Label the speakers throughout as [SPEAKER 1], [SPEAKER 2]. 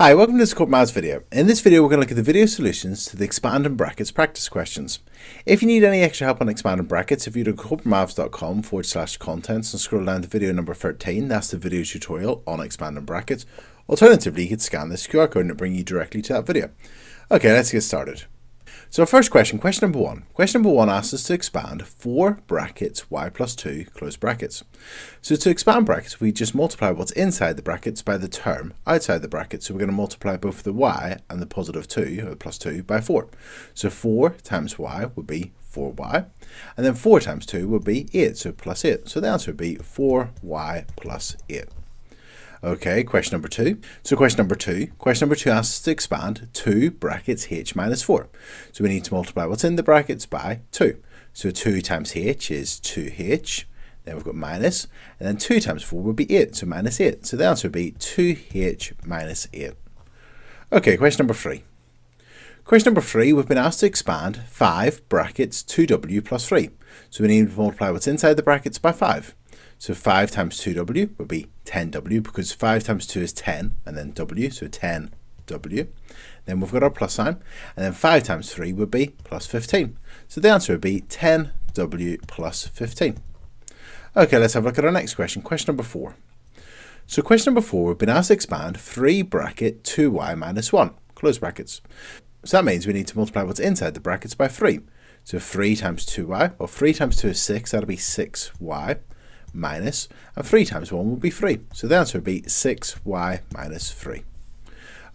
[SPEAKER 1] Hi, welcome to this Maths video. In this video, we're going to look at the video solutions to the expand and brackets practice questions. If you need any extra help on expand and brackets, if you go to corbettmaths.com forward slash contents and scroll down to video number 13, that's the video tutorial on expand and brackets. Alternatively, you could scan this QR code and it'll bring you directly to that video. Okay, let's get started. So our first question, question number one. Question number one asks us to expand 4 brackets y plus 2 close brackets. So to expand brackets, we just multiply what's inside the brackets by the term outside the brackets. So we're going to multiply both the y and the positive 2, or plus 2, by 4. So 4 times y would be 4y. And then 4 times 2 would be 8, so plus 8. So the answer would be 4y plus 8. Okay, question number two. So question number two, question number two asks us to expand 2 brackets h minus 4. So we need to multiply what's in the brackets by 2. So 2 times h is 2h, then we've got minus, and then 2 times 4 would be 8, so minus 8. So the answer would be 2h minus 8. Okay, question number 3. Question number 3, we've been asked to expand 5 brackets 2w plus 3. So we need to multiply what's inside the brackets by 5. So 5 times 2w would be 10w because 5 times 2 is 10 and then w, so 10w. Then we've got our plus sign and then 5 times 3 would be plus 15. So the answer would be 10w plus 15. Okay, let's have a look at our next question, question number 4. So question number 4, we've been asked to expand 3 bracket 2y minus 1, close brackets. So that means we need to multiply what's inside the brackets by 3. So 3 times 2y, well 3 times 2 is 6, that'll be 6y minus, and 3 times 1 will be 3. So the answer would be 6y minus 3.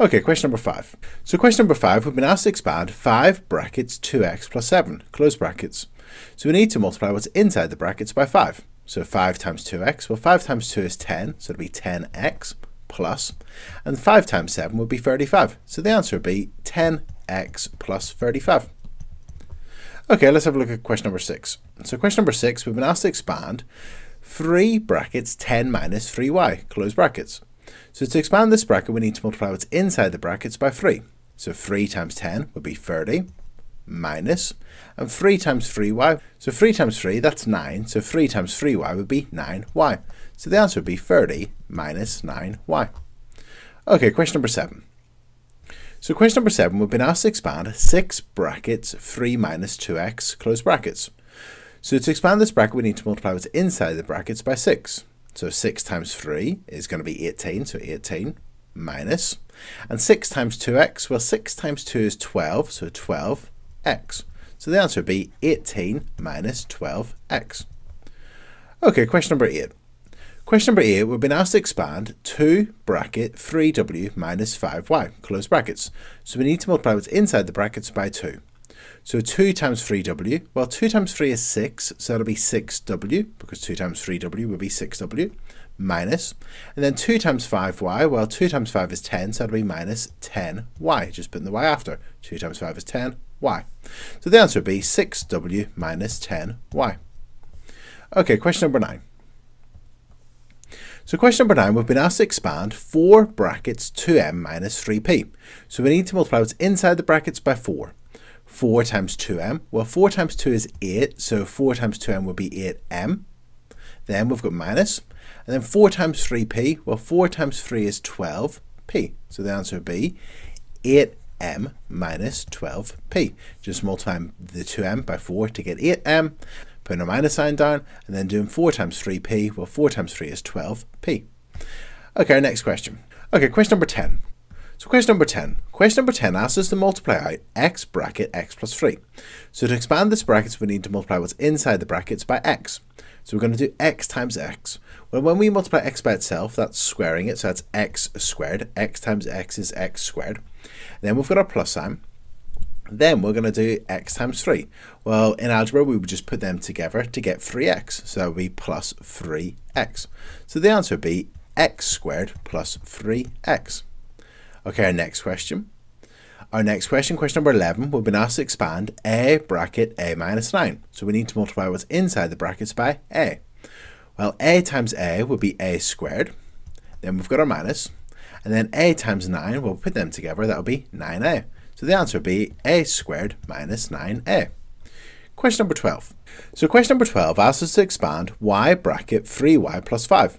[SPEAKER 1] Okay, question number 5. So question number 5, we've been asked to expand 5 brackets 2x plus 7, close brackets. So we need to multiply what's inside the brackets by 5. So 5 times 2x, well 5 times 2 is 10, so it'll be 10x plus, and 5 times 7 would be 35. So the answer would be 10x plus 35. Okay, let's have a look at question number 6. So question number 6, we've been asked to expand 3 brackets 10 minus 3y, close brackets. So to expand this bracket, we need to multiply what's inside the brackets by 3. So 3 times 10 would be 30, minus, and 3 times 3y. So 3 times 3, that's 9. So 3 times 3y would be 9y. So the answer would be 30 minus 9y. Okay, question number 7. So question number 7, we've been asked to expand 6 brackets 3 minus 2x, close brackets. So to expand this bracket, we need to multiply what's inside the brackets by 6. So 6 times 3 is going to be 18, so 18 minus. And 6 times 2x, well 6 times 2 is 12, so 12x. So the answer would be 18 minus 12x. Okay, question number 8. Question number 8, we've been asked to expand 2 bracket 3w minus 5y, close brackets. So we need to multiply what's inside the brackets by 2. So 2 times 3w, well 2 times 3 is 6, so that'll be 6w, because 2 times 3w would be 6w, minus, and then 2 times 5y, well 2 times 5 is 10, so that'll be minus 10y, just putting the y after. 2 times 5 is 10y. So the answer would be 6w minus 10y. Okay, question number 9. So question number 9, we've been asked to expand 4 brackets 2m minus 3p. So we need to multiply what's inside the brackets by 4. 4 times 2m. Well, 4 times 2 is 8, so 4 times 2m will be 8m. Then we've got minus, and then 4 times 3p. Well, 4 times 3 is 12p. So the answer would be 8m minus 12p. Just multiplying the 2m by 4 to get 8m, putting a minus sign down, and then doing 4 times 3p. Well, 4 times 3 is 12p. Okay, next question. Okay, question number 10. So question number 10. Question number 10 asks us to multiply out x bracket x plus 3. So to expand this brackets, we need to multiply what's inside the brackets by x. So we're going to do x times x. Well, when we multiply x by itself, that's squaring it, so that's x squared. x times x is x squared. Then we've got our plus sign. Then we're going to do x times 3. Well, in algebra, we would just put them together to get 3x. So that would be plus 3x. So the answer would be x squared plus 3x. Okay, our next question. Our next question, question number 11, we've been asked to expand a bracket a minus 9. So we need to multiply what's inside the brackets by a. Well, a times a would be a squared. Then we've got our minus. And then a times 9, we'll put them together, that'll be 9a. So the answer would be a squared minus 9a. Question number 12. So question number 12 asks us to expand y bracket 3y plus 5.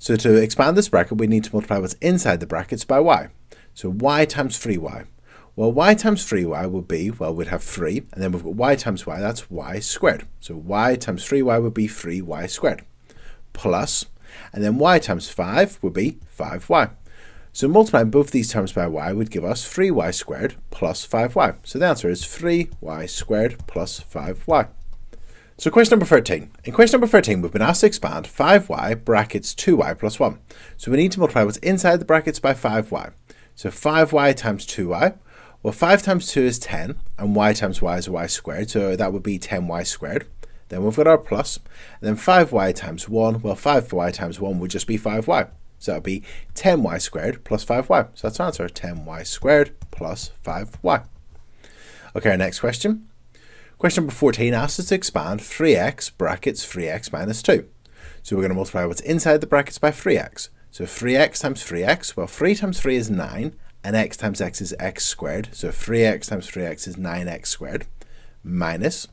[SPEAKER 1] So to expand this bracket, we need to multiply what's inside the brackets by y. So y times 3y. Well, y times 3y would be, well, we'd have 3, and then we've got y times y, that's y squared. So y times 3y would be 3y squared. Plus, and then y times 5 would be 5y. So multiplying both these terms by y would give us 3y squared plus 5y. So the answer is 3y squared plus 5y. So question number 13. In question number 13, we've been asked to expand 5y brackets 2y plus 1. So we need to multiply what's inside the brackets by 5y. So 5y times 2y. Well, 5 times 2 is 10, and y times y is y squared, so that would be 10y squared. Then we've got our plus, and then 5y times 1, well, 5y times 1 would just be 5y. So that would be 10y squared plus 5y. So that's our answer, 10y squared plus 5y. Okay, our next question. Question number 14 asks us to expand 3x brackets 3x minus 2. So we're going to multiply what's inside the brackets by 3x. So 3x times 3x, well 3 times 3 is 9, and x times x is x squared. So 3x times 3x is 9x squared, minus,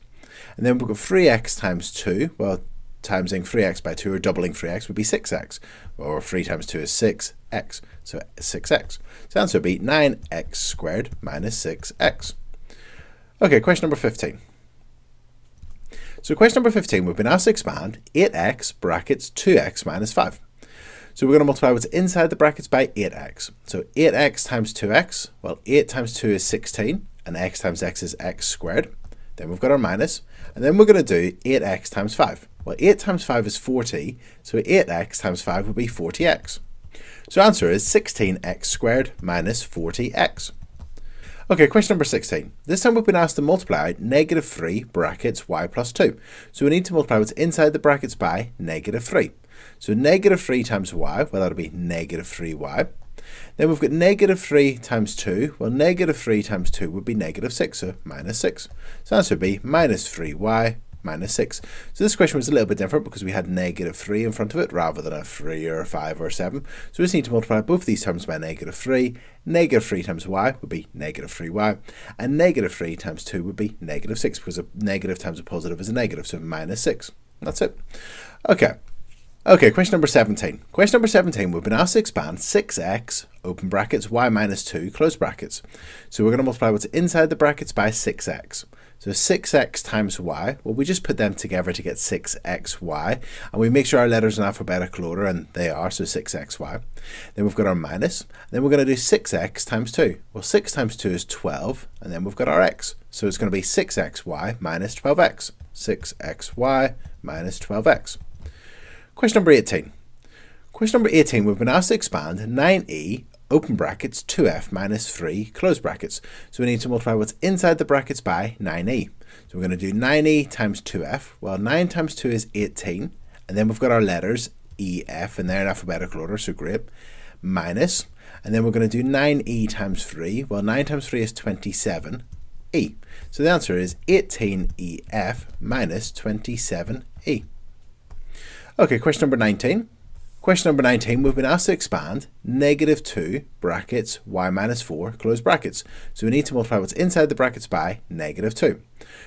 [SPEAKER 1] and then we've got 3x times 2, well timesing 3x by 2 or doubling 3x would be 6x, or 3 times 2 is 6x, so 6x. So the answer would be 9x squared minus 6x. Okay, question number 15. So question number 15, we've been asked to expand 8x brackets 2x minus 5. So we're going to multiply what's inside the brackets by 8x. So 8x times 2x, well 8 times 2 is 16, and x times x is x squared. Then we've got our minus, and then we're going to do 8x times 5. Well 8 times 5 is 40, so 8x times 5 would be 40x. So answer is 16x squared minus 40x. Okay, question number 16. This time we've been asked to multiply negative 3 brackets y plus 2. So we need to multiply what's inside the brackets by negative 3. So negative 3 times y, well that'll be negative 3y. Then we've got negative 3 times 2. Well, negative 3 times 2 would be negative 6, so minus 6. So answer would be minus 3y minus 6. So this question was a little bit different because we had negative 3 in front of it rather than a 3 or a 5 or a 7. So we just need to multiply both these terms by negative 3. Negative 3 times y would be negative 3y. And negative 3 times 2 would be negative 6 because a negative times a positive is a negative, so minus 6. That's it. Okay, Okay, question number 17. Question number 17, we've been asked to expand 6x, open brackets, y minus 2, close brackets. So we're going to multiply what's inside the brackets by 6x. So 6x times y, well, we just put them together to get 6xy, and we make sure our letters are in alphabetical order, and they are, so 6xy. Then we've got our minus, then we're going to do 6x times 2. Well, 6 times 2 is 12, and then we've got our x. So it's going to be 6xy minus 12x. 6xy minus 12x. Question number 18. Question number 18, we've been asked to expand 9e, open brackets, 2f minus 3, close brackets. So we need to multiply what's inside the brackets by 9e. So we're going to do 9e times 2f. Well, 9 times 2 is 18. And then we've got our letters, E, F, and they're in alphabetical order, so great. Minus, and then we're going to do 9e times 3. Well, 9 times 3 is 27e. So the answer is 18ef minus 27e. Okay, question number 19. Question number 19, we've been asked to expand negative 2 brackets y minus 4 close brackets. So we need to multiply what's inside the brackets by negative 2.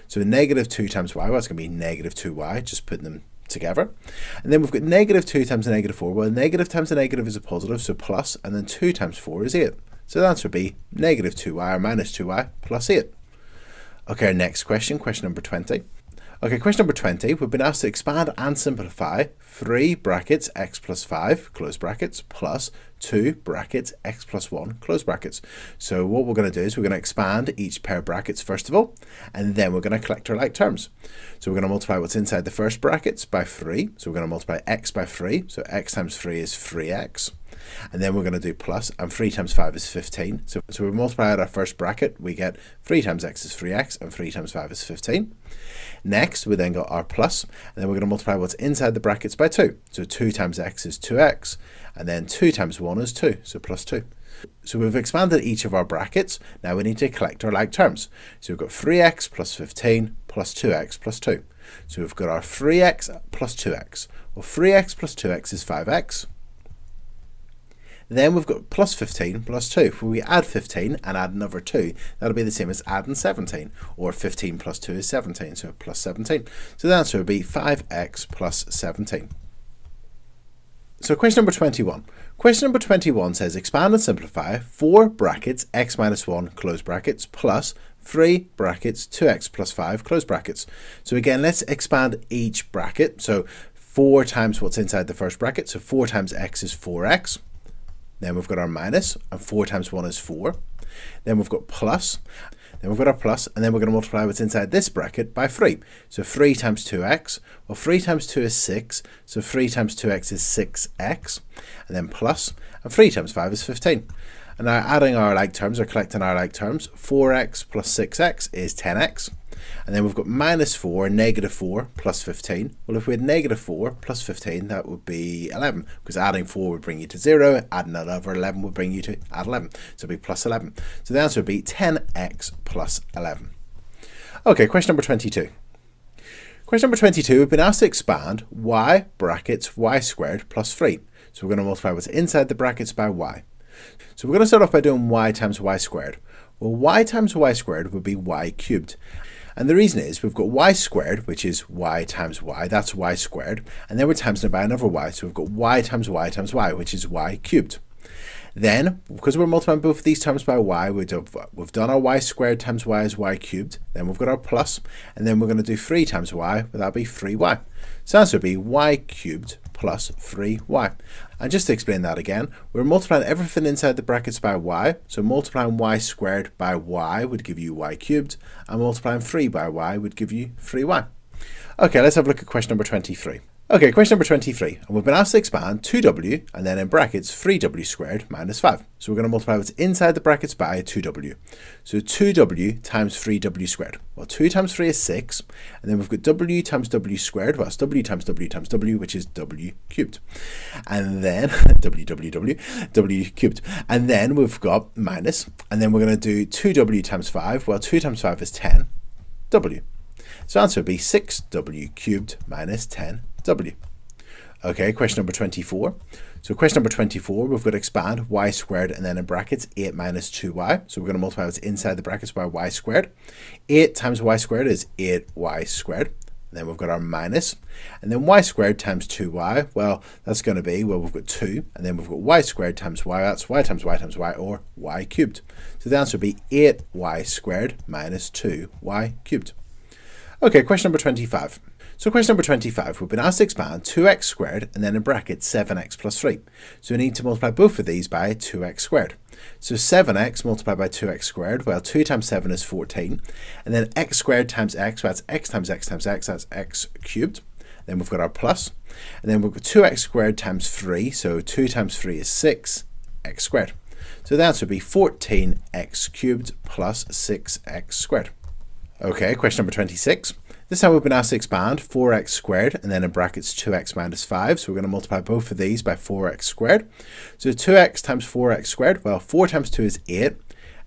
[SPEAKER 1] So negative 2 times y, well, it's going to be negative 2y, just putting them together. And then we've got negative 2 times a negative 4. Well, negative times a negative is a positive, so plus, and then 2 times 4 is 8. So the answer would be negative 2y or minus 2y plus 8. Okay, our next question, question number 20. Okay, question number 20. We've been asked to expand and simplify 3 brackets x plus 5, close brackets, plus 2 brackets x plus 1, close brackets. So what we're going to do is we're going to expand each pair of brackets first of all, and then we're going to collect our like terms. So we're going to multiply what's inside the first brackets by 3. So we're going to multiply x by 3. So x times 3 is 3x. And then we're going to do plus, and 3 times 5 is 15. So, so we multiply out our first bracket, we get 3 times x is 3x, and 3 times 5 is 15. Next, we then got our plus, and then we're going to multiply what's inside the brackets by 2. So 2 times x is 2x, and then 2 times 1 is 2, so plus 2. So we've expanded each of our brackets. Now we need to collect our like terms. So we've got 3x plus 15 plus 2x plus 2. So we've got our 3x plus 2x. Well, 3x plus 2x is 5x. Then we've got plus 15 plus 2. If we add 15 and add another 2, that'll be the same as adding 17. Or 15 plus 2 is 17, so plus 17. So the answer would be 5x plus 17. So question number 21. Question number 21 says expand and simplify 4 brackets x minus 1 close brackets plus 3 brackets 2x plus 5 close brackets. So again, let's expand each bracket. So 4 times what's inside the first bracket. So 4 times x is 4x. Then we've got our minus, and 4 times 1 is 4. Then we've got plus, then we've got our plus, and then we're going to multiply what's inside this bracket by 3. So 3 times 2x, well 3 times 2 is 6, so 3 times 2x is 6x, and then plus, and 3 times 5 is 15. And now adding our like terms, or collecting our like terms, 4x plus 6x is 10x. And then we've got minus 4, and negative 4, plus 15. Well, if we had negative 4 plus 15, that would be 11, because adding 4 would bring you to 0, adding another 11 would bring you to add 11. So it would be plus 11. So the answer would be 10x plus 11. Okay, question number 22. Question number 22, we've been asked to expand y brackets y squared plus 3. So we're going to multiply what's inside the brackets by y. So we're going to start off by doing y times y squared. Well, y times y squared would be y cubed. And the reason is we've got y squared, which is y times y, that's y squared, and then we're timesing it by another y, so we've got y times y times y, which is y cubed. Then, because we're multiplying both of these terms by y, we've done our y squared times y is y cubed, then we've got our plus, and then we're going to do 3 times y, but that'll be 3y. So answer would be y cubed plus 3y. And just to explain that again, we're multiplying everything inside the brackets by y. So multiplying y squared by y would give you y cubed, and multiplying 3 by y would give you 3y. Okay, let's have a look at question number 23. Okay, question number 23. And we've been asked to expand 2w and then in brackets 3w squared minus 5. So we're going to multiply what's inside the brackets by 2w. So 2w times 3w squared. Well, 2 times 3 is 6. And then we've got w times w squared. Well, it's w times w times w, which is w cubed. And then w, w, w, w cubed. And then we've got minus. And then we're going to do 2w times 5. Well, 2 times 5 is 10. w. So answer would be 6w cubed minus 10 w. Okay, question number 24. So question number 24, we've got to expand y squared and then in brackets 8 minus 2y. So we're going to multiply what's inside the brackets by y squared. 8 times y squared is 8y squared. And then we've got our minus. and then y squared times 2y, well, that's going to be, well, we've got 2, and then we've got y squared times y, that's y times y times y, or y cubed. So the answer would be 8y squared minus 2y cubed. Okay, question number 25. So question number 25, we've been asked to expand 2x squared and then in brackets 7x plus 3. So we need to multiply both of these by 2x squared. So 7x multiplied by 2x squared, well 2 times 7 is 14. And then x squared times x, well that's x times x times x, that's x cubed. Then we've got our plus. And then we've got 2x squared times 3, so 2 times 3 is 6, x squared. So answer would be 14x cubed plus 6x squared. Okay, question number 26. This time we've been asked to expand 4x squared and then in brackets 2x minus 5. So we're going to multiply both of these by 4x squared. So 2x times 4x squared, well 4 times 2 is 8. And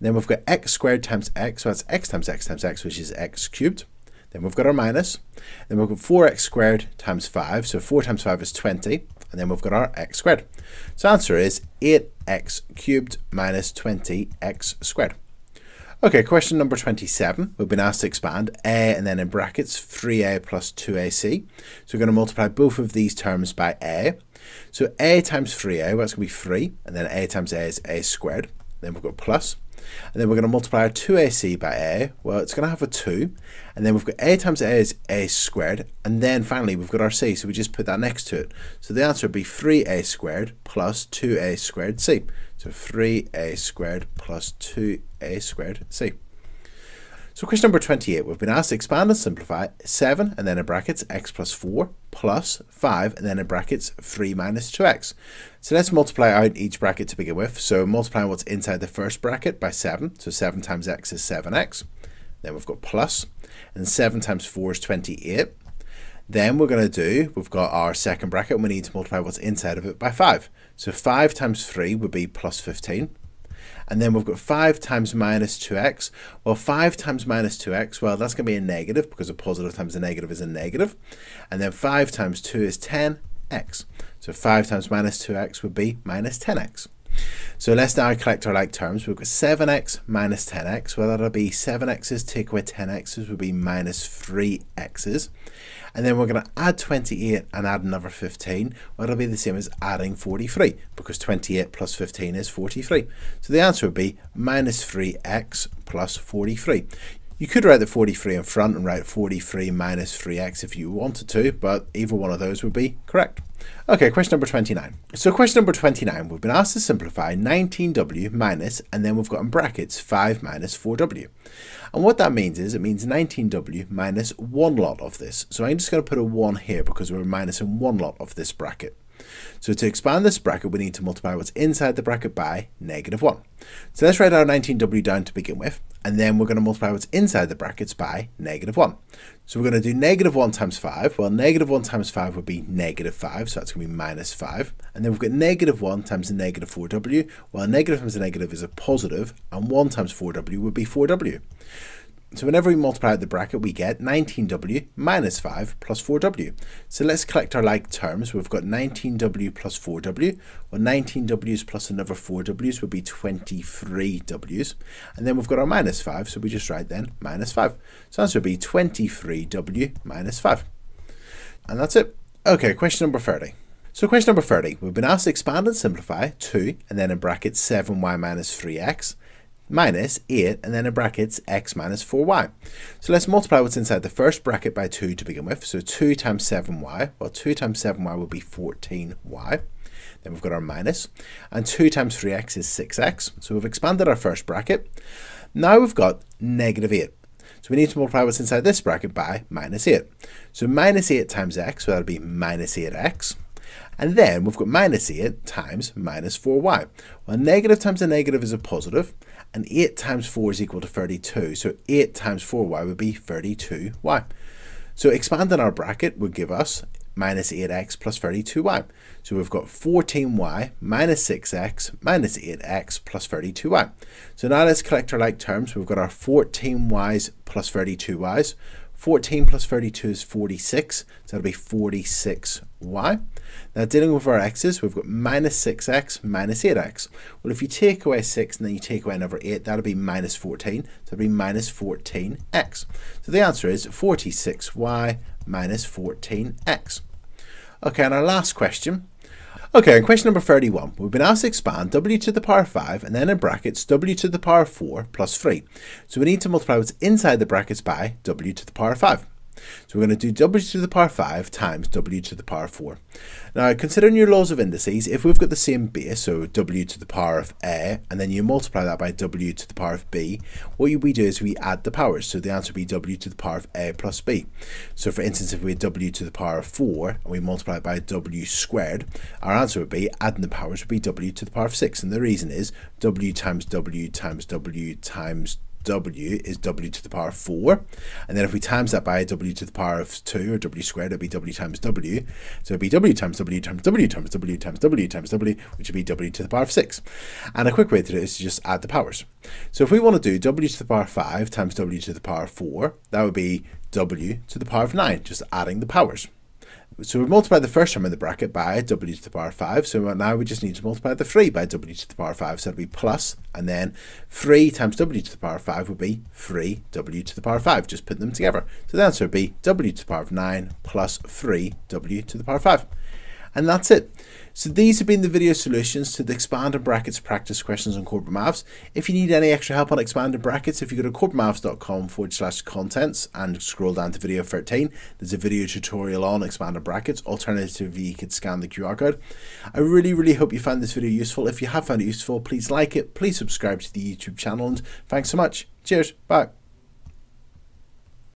[SPEAKER 1] then we've got x squared times x, so that's x times x times x, which is x cubed. Then we've got our minus. Then we've got 4x squared times 5, so 4 times 5 is 20. And then we've got our x squared. So answer is 8x cubed minus 20x squared. Okay, question number 27. We've been asked to expand a and then in brackets 3a plus 2ac. So we're going to multiply both of these terms by a. So a times 3a, well, that's going to be 3, and then a times a is a squared. Then we've got plus. And then we're going to multiply our 2ac by a. Well, it's going to have a 2. And then we've got a times a is a squared. And then finally, we've got our c, so we just put that next to it. So the answer would be 3a squared plus 2a squared c. So 3a squared plus 2a squared c. So question number 28, we've been asked to expand and simplify 7 and then in brackets x plus 4 plus 5 and then in brackets 3 minus 2x. So let's multiply out each bracket to begin with. So multiplying what's inside the first bracket by 7. So 7 times x is 7x. Then we've got plus, and 7 times 4 is 28. Then we're going to do, we've got our second bracket and we need to multiply what's inside of it by 5. So 5 times 3 would be plus 15. And then we've got 5 times minus 2x. Well, 5 times minus 2x, well, that's going to be a negative because a positive times a negative is a negative. And then 5 times 2 is 10x. So 5 times minus 2x would be minus 10x. So let's now collect our like terms. We've got 7x minus 10x. Well, that'll be 7x's take away 10x's would be minus 3x's. And then we're going to add 28 and add another 15. Well, it'll be the same as adding 43 because 28 plus 15 is 43. So the answer would be minus 3x plus 43. You could write the 43 in front and write 43 minus 3x if you wanted to, but either one of those would be correct. Okay, question number 29. So question number 29, we've been asked to simplify 19w minus, and then we've got in brackets 5 minus 4w. And what that means is it means 19w minus one lot of this. So I'm just going to put a 1 here because we're minusing one lot of this bracket. So to expand this bracket, we need to multiply what's inside the bracket by negative 1. So let's write our 19w down to begin with, and then we're going to multiply what's inside the brackets by negative 1. So we're going to do negative 1 times 5. Well, negative 1 times 5 would be negative 5, so that's going to be minus 5. And then we've got negative 1 times negative 4w. Well, negative times negative is a positive, and 1 times 4w would be 4w. So whenever we multiply out the bracket, we get 19w minus 5 plus 4w. So let's collect our like terms. We've got 19w plus 4w. Well, 19w's plus another 4w's would be 23w's. And then we've got our minus 5, so we just write then minus 5. So answer would be 23w minus 5. And that's it. Okay, question number 30. So question number 30, we've been asked to expand and simplify 2, and then in brackets 7y minus 3x minus 8 and then in brackets x minus 4y. So let's multiply what's inside the first bracket by 2 to begin with. So 2 times 7y, well 2 times 7y will be 14y. Then we've got our minus, and 2 times 3x is 6x. So we've expanded our first bracket. Now we've got negative 8. So we need to multiply what's inside this bracket by minus 8. So minus 8 times x, so that'll be minus 8x. And then we've got minus 8 times minus 4y. Well, negative times a negative is a positive, and 8 times 4 is equal to 32. So 8 times 4y would be 32y. So expanding our bracket would give us minus 8x plus 32y. So we've got 14y minus 6x minus 8x plus 32y. So now let's collect our like terms. We've got our 14y's plus 32y's. 14 plus 32 is 46, so that'll be 46y. Now dealing with our x's, we've got minus 6x minus 8x. Well, if you take away 6 and then you take away another 8, that'll be minus 14, so that'll be minus 14x. So the answer is 46y minus 14x. Okay, and our last question, Okay, and question number 31. We've been asked to expand w to the power 5 and then in brackets w to the power 4 plus 3. So we need to multiply what's inside the brackets by w to the power 5. So we're going to do w to the power 5 times w to the power 4. Now, considering your laws of indices, if we've got the same base, so w to the power of a, and then you multiply that by w to the power of b, what we do is we add the powers. So the answer would be w to the power of a plus b. So for instance, if we had w to the power of 4 and we multiply it by w squared, our answer would be, adding the powers would be w to the power of 6. And the reason is w times w times w times w is w to the power of 4. And then if we times that by w to the power of 2, or w squared, it would be w times w. So it would be w times w times w times w times w times w, which would be w to the power of 6. And a quick way to do it is to just add the powers. So if we want to do w to the power of 5 times w to the power of 4, that would be w to the power of 9, just adding the powers. So we multiply the first term in the bracket by w to the power 5. So now we just need to multiply the 3 by w to the power 5. So it'll be plus, and then 3 times w to the power 5 would be 3w to the power 5. Just put them together. So the answer would be w to the power of 9 plus 3w to the power 5. And that's it. So these have been the video solutions to the expanded brackets practice questions on Corbettmaths. If you need any extra help on expanded brackets, if you go to corbettmaths.com forward slash contents and scroll down to video 13, there's a video tutorial on expanded brackets. Alternatively, you could scan the QR code. I really, really hope you found this video useful. If you have found it useful, please like it, please subscribe to the YouTube channel, and thanks so much. Cheers. Bye.